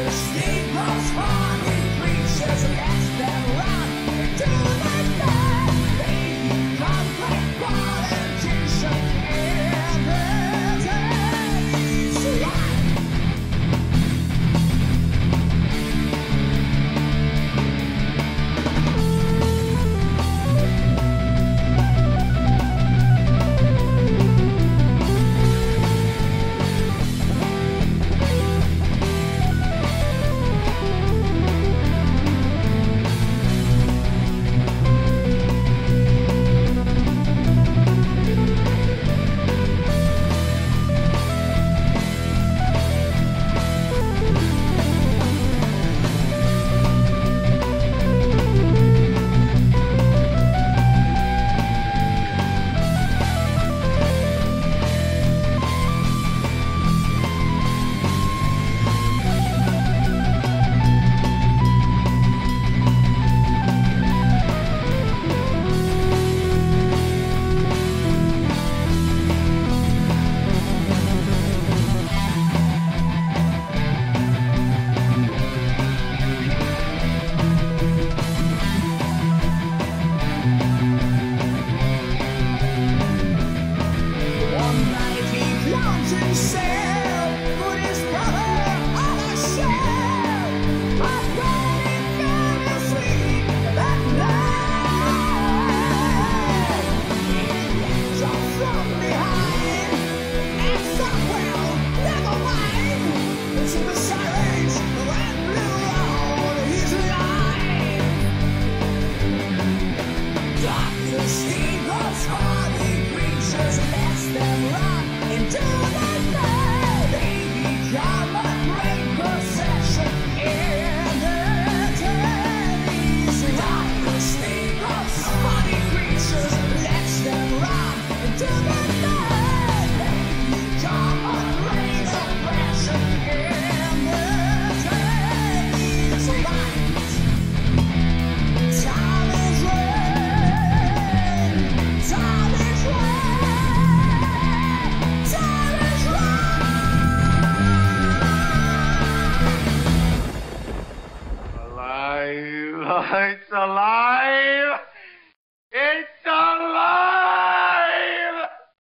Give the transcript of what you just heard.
Yes. it's a lie.